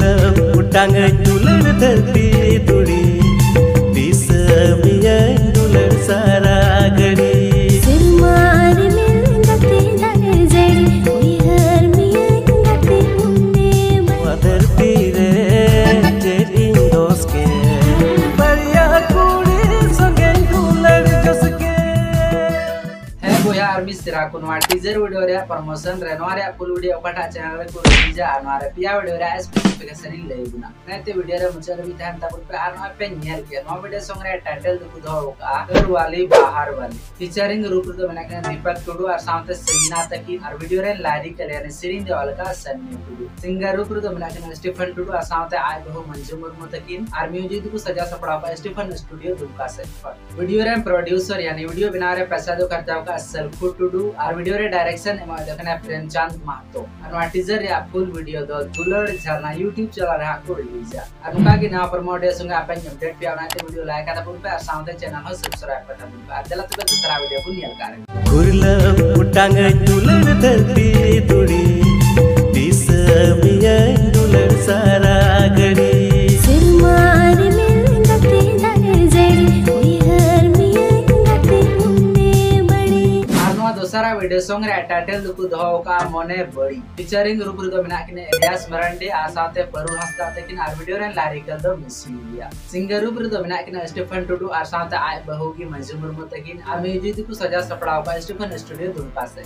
love utang dulan dharti duri disabiya dulan saragadi Mother बोया army सिरा कुनवा teaser video रे प्रमोशन रे नोरे फुल वीडियो पटा चैनल रे कुल बीजा नोरे पिया वीडियो रे स्पेसिफिकेशन इन ले गुना नेते वीडियो रे मुझे भी ध्यान ता पे आर नो पे नियर के नो वीडियो सॉन्ग रे टाइटल दुकु दो का घर वाली बाहर वाली फीचरिंग रूप तो मैंने कहना दीपक टुडू और सामते सहीना तकी और वीडियो रे लारी के यानी सिरिन देवाल का सन्नी टुडू सिंगर रूप तो मैंने कहना स्टीफन टुडू और सामते आए बहु मंजू मुर्मू तकिन और म्यूज़िक को सजा सपड़ा पा स्टीफन स्टूडियो दुमका से वीडियो रे प्रोड्यूसर यानी वीडियो बना रहे पैसा दो खर्चा का सल्फू डू आर वीडियो रे डायरेक्शन देखना प्रेमचंद महतो और वा टीजर या फुल वीडियो दो दुलर झरना YouTube चला रहा को रिलीज़ है और उनका के ना प्रमोट है संगे अपडेट पे आना वीडियो लाइक करता पुन पे और साउंड चैनल को सब्सक्राइब करता पुन पे चला तो दूसरा वीडियो को नियल कर गुरल उटांग jular धरती duri फीचरिंग रूप रे मेना किने एलियास मरांडे आ साथे परुण हस्ता तकिन आर वीडियो रे लारिकल दो मिसिया सिंगर रूप किने स्टीफन टुडू आर साथे आय बहुगी मंजू मुर्मू तकिन आर म्यूज़िक को सजा सपड़ा का स्टीफन स्टूडियो दुमका से।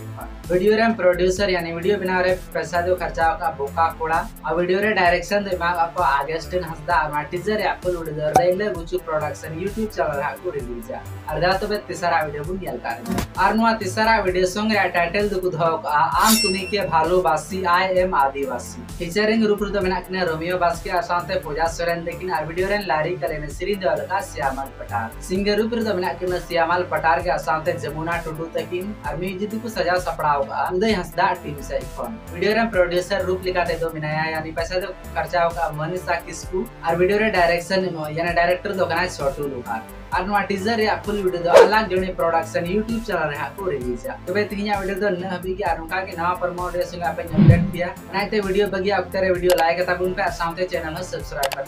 वीडियो रे प्रोड्यूसर यानी वीडियो बना रे पैसा दो खर्चा का बोका कोड़ा। और वीडियो रे डायरेक्शन दे माग आपको आगस्टिन हस्ता और टीजर एप्पल वीडियो रेले गुचु प्रोडक्शन यूट्यूब चैनल हा को रिलीज़ और दा तो तीसरा वीडियो देशोंगरा टाइटल दुकुधौक आ आम तुमिके भालोबासी आई एम आदिवासी फीचरिंग रूपरुद मेनाकिना रोमियो बास्के और पूजा सोरेन लेकिन और वीडियो लारी कलेने सिरी श्यामल पटार सिंगर रूपरुद मेनाकिना श्यामल पटार के साथे जमुना टुडू तकिन और म्यूज़िक को सजा सपड़ाव उदय हंसदा टीम से प्रोड्यूसर रूप लिखाते दो मिनाया पैसा दो खर्चा मनीषा किस्कू और वीडियो डायरेक्शन यानी डायरेक्टर दो कना छोटू लुकार और टीजर फुल वीडियो अलग जोने प्रोडक्शन यूट्यूब चैनल को रिलीज़ तो बे तिहिया वीडियो दो न हबी के आरुका के नवा प्रमोट है संग अपन अपडेट दिया नाइते वीडियो बगिया अक्तरे वीडियो लाइक करता बुन पे सामते चैनल को सब्सक्राइब